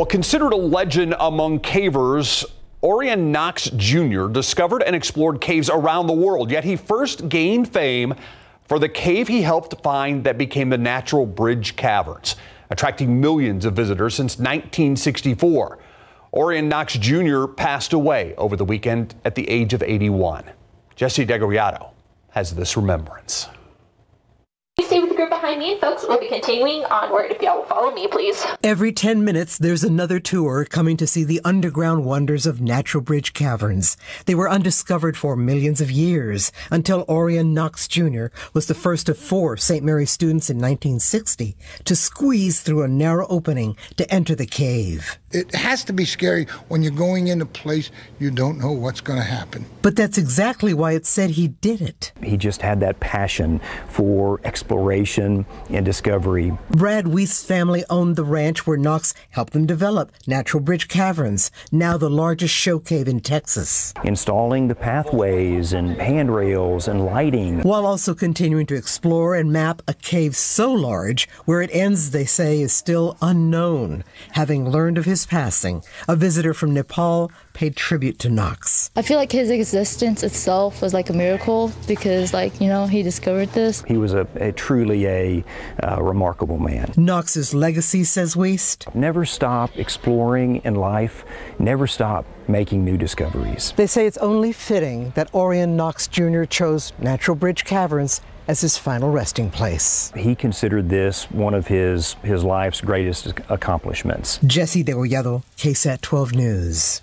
Well, considered a legend among cavers, Orion Knox Jr. discovered and explored caves around the world, yet he first gained fame for the cave he helped find that became the Natural Bridge Caverns, attracting millions of visitors since 1964. Orion Knox Jr. passed away over the weekend at the age of 81. Jesse Degollado has this remembrance behind me, folks. We'll be continuing onward. If y'all will follow me, please. Every 10 minutes, there's another tour coming to see the underground wonders of Natural Bridge Caverns. They were undiscovered for millions of years until Orion Knox Jr. was the first of four St. Mary students in 1960 to squeeze through a narrow opening to enter the cave. It has to be scary when you're going in a place you don't know what's going to happen. But that's exactly why it said he did it. He just had that passion for exploration and discovery. Brad Wuest' family owned the ranch where Knox helped them develop Natural Bridge Caverns, now the largest show cave in Texas. Installing the pathways and handrails and lighting. While also continuing to explore and map a cave so large, where it ends, they say, is still unknown, having learned of his his passing, a visitor from Nepal paid tribute to Knox. I feel like his existence itself was like a miracle because, like, you know, he discovered this. He was a, a truly a uh, remarkable man. Knox's legacy, says Wuest. Never stop exploring in life, never stop making new discoveries. They say it's only fitting that Orion Knox Jr. chose Natural Bridge Caverns as his final resting place. He considered this one of his, his life's greatest accomplishments. Jesse Degollado, KSAT 12 News.